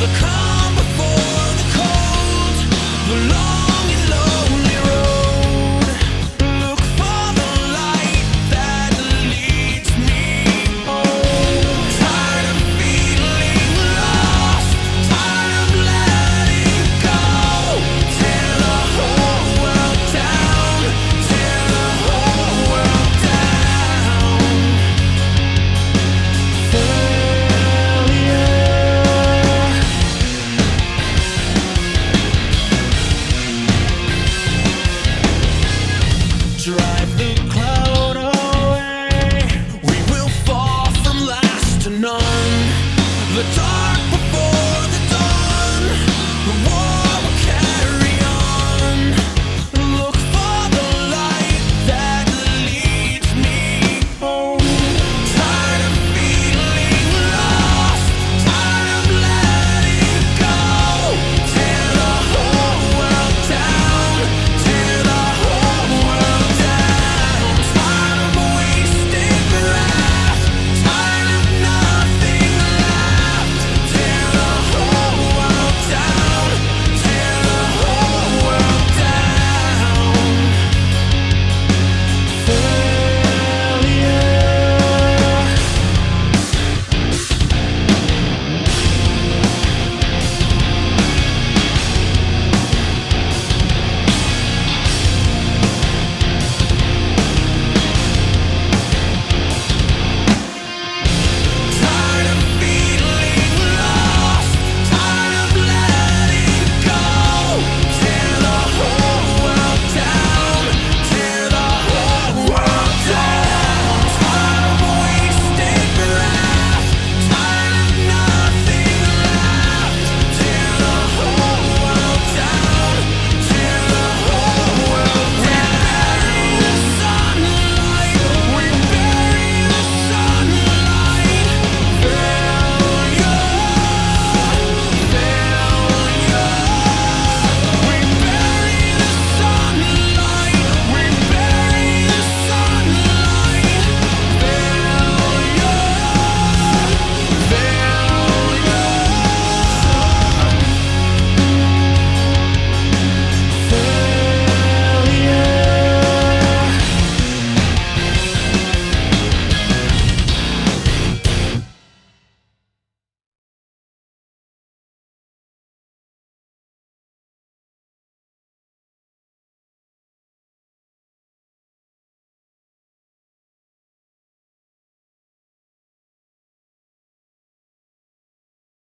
the calm before the cold, the the time